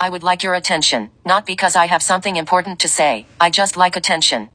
I would like your attention, not because I have something important to say, I just like attention.